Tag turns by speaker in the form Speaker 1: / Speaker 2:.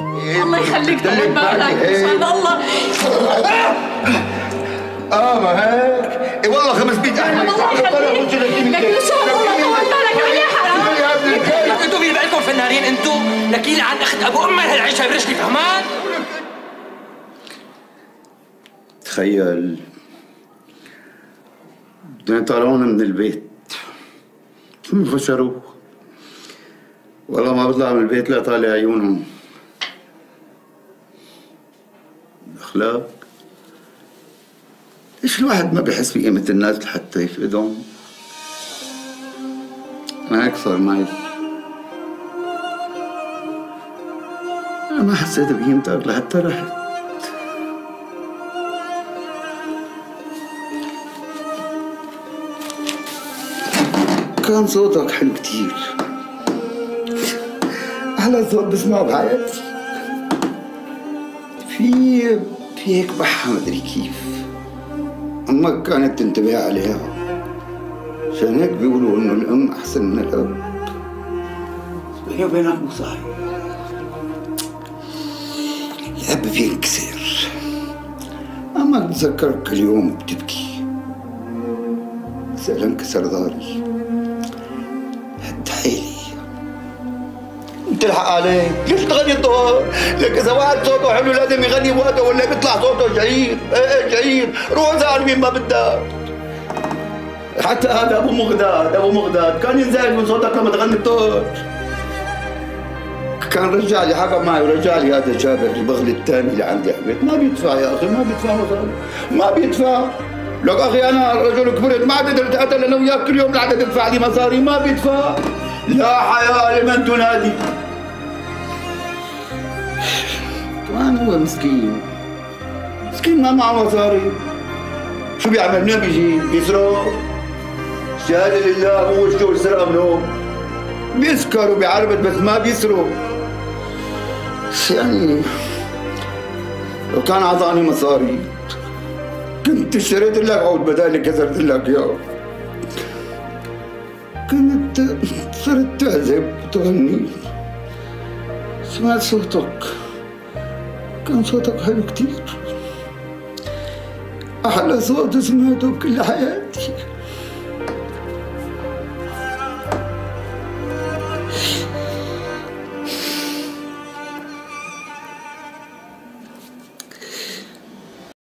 Speaker 1: الله يخليك طول بالك مشان الله.
Speaker 2: آه ما هيك؟ إيه والله 500 احمد
Speaker 1: الله يخليك. لكن شو الله طول بالك عليه حرام
Speaker 3: أنتوا مين بقالكم فنانين أنتوا؟ لكيل عن أخت أبو أمي هالعيشة برجلي فهمان؟
Speaker 4: تخيل. بدنا يطلعونا من البيت. شو فشروا والله ما بطلع من البيت لا طالع عيونهم. اخلاق ليش الواحد ما بيحس بقيمة الناس لحتى يفقدهم؟ أنا هيك صار معي أنا ما حسيت بقيمتك لحتى رحت. كان صوتك حلو كتير. أحلى صوت بسمعه بحياتي في في هيك بحة مدري كيف. أمك كانت تنتبه عليها عشان هيك بيقولوا إنه الأم أحسن من الأب. بيني وبينك مو صحيح الأب بينكسر أما بتذكرك كل يوم بتبكي. سأل انكسر ظهري
Speaker 2: تلحق عليك ليش تغني الطهر لك إذا واحد صوته حلو لازم يغني وقته ولا بيطلع صوته شعير إيه شعير روح زعل مين ما بدك. حتى هذا أبو مغداد أبو مغداد. كان ينزعج من صوتك لما تغني الطهر
Speaker 4: كان رجع لي حكى معي ورجع لي هذا جابر البغل الثاني اللي عندي حبيت ما بيدفع يا أخي ما بيدفع مصاري ما بيدفع. لك أخي أنا رجل كبرت ما عاد قدرت اتقتل أنا وياك كل يوم لحتى تدفع لي مصاري ما بيدفع.
Speaker 2: لا حياء لمن تنادي.
Speaker 4: كمان هو مسكين. مسكين ما معه مصاري
Speaker 2: شو بيعمل؟ منين بيجي؟ بيسرق؟ شهادة لله مو وشه سرقة منهم
Speaker 4: بيسكر وبيعربد بس ما بيسرق. يعني لو كان أعطاني مصاري كنت اشتريت لك عود بدل اللي كسرت لك إياه. كنت صرت تعزف وتغني سمعت صوتك كان صوتك حلو كتير. أحلى صوت سمعته بكل حياتي.